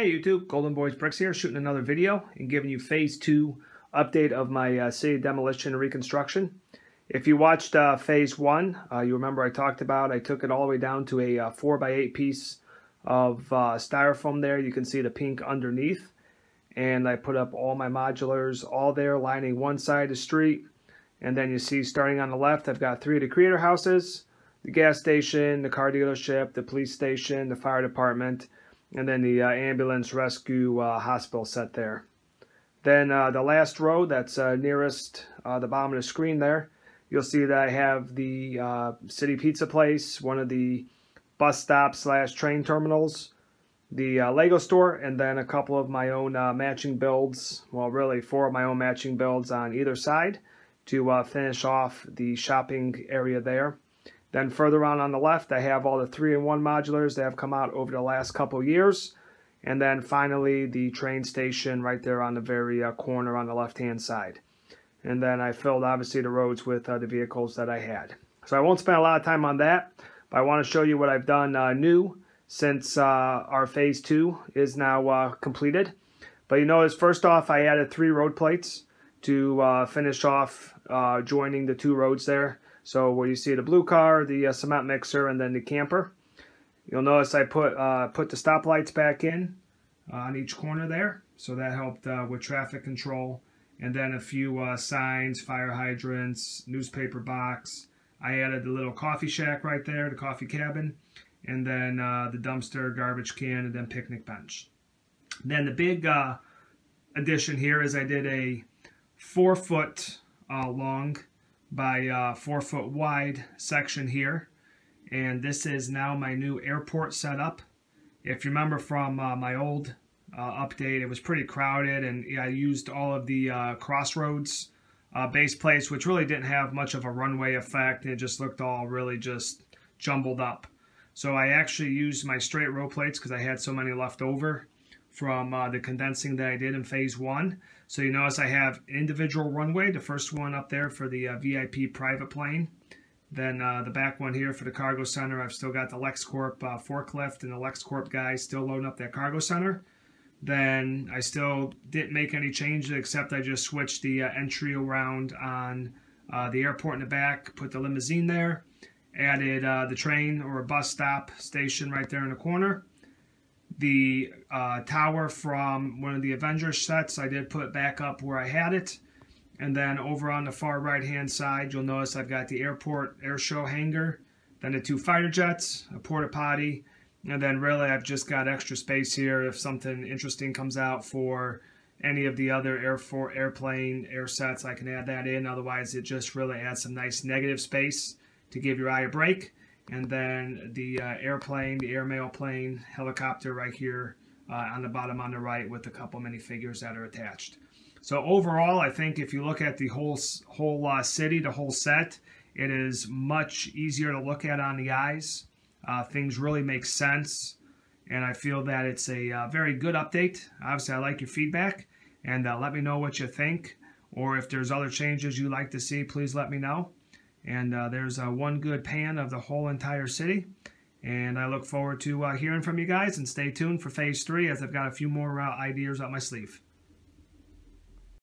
Hey YouTube, Golden Boys Bricks here, shooting another video and giving you phase two update of my uh, city demolition and reconstruction. If you watched uh, phase one, uh, you remember I talked about I took it all the way down to a uh, 4 by 8 piece of uh, styrofoam there. You can see the pink underneath. And I put up all my modulars all there lining one side of the street. And then you see starting on the left, I've got three of the creator houses, the gas station, the car dealership, the police station, the fire department, and then the uh, ambulance rescue uh, hospital set there. Then uh, the last row that's uh, nearest uh, the bottom of the screen there, you'll see that I have the uh, City Pizza Place, one of the bus stop slash train terminals, the Lego store, and then a couple of my own matching builds, well really four of my own matching builds on either side to finish off the shopping area there. Then further on on the left, I have all the 3-in-1 modulars that have come out over the last couple years. And then finally, the train station right there on the very uh, corner on the left-hand side. And then I filled, obviously, the roads with uh, the vehicles that I had. So I won't spend a lot of time on that, but I want to show you what I've done uh, new since uh, our Phase 2 is now uh, completed. But you notice, first off, I added three road plates to uh, finish off joining the two roads there. So where you see the blue car, the uh, cement mixer, and then the camper. You'll notice I put uh, put the stoplights back in uh, on each corner there. So that helped uh, with traffic control. And then a few uh, signs, fire hydrants, newspaper box. I added the little coffee shack right there, the coffee cabin. And then uh, the dumpster, garbage can, and then picnic bench. Then the big addition here is I did a four foot long by uh, four foot wide section here. And this is now my new airport setup. If you remember from uh, my old uh, update, it was pretty crowded and I used all of the uh, crossroads uh, base plates, which really didn't have much of a runway effect. It just looked all really just jumbled up. So I actually used my straight row plates because I had so many left over from uh, the condensing that I did in phase one. So you notice I have individual runway, the first one up there for the uh, VIP private plane. Then uh, the back one here for the cargo center, I've still got the LexCorp uh, forklift and the LexCorp guys still loading up that cargo center. Then I still didn't make any changes except I just switched the uh, entry around on uh, the airport in the back, put the limousine there, added the train or a bus stop station right there in the corner the uh, tower from one of the Avengers sets. I did put back up where I had it. And then over on the far right hand side, you'll notice I've got the airport air show hangar, then the two fighter jets, a porta potty, and then really I've just got extra space here if something interesting comes out for any of the other air for airplane air sets, I can add that in. Otherwise, it just really adds some nice negative space to give your eye a break and then the uh, airplane, the airmail plane, helicopter right here uh, on the bottom on the right with a couple minifigures that are attached. So overall, I think if you look at the whole whole uh, city, the whole set, it is much easier to look at on the eyes. Uh, things really make sense, and I feel that it's a uh, very good update. Obviously, I like your feedback, and uh, let me know what you think, or if there's other changes you'd like to see, please let me know. And uh, there's uh, one good pan of the whole entire city. And I look forward to uh, hearing from you guys and stay tuned for phase three as I've got a few more uh, ideas up my sleeve.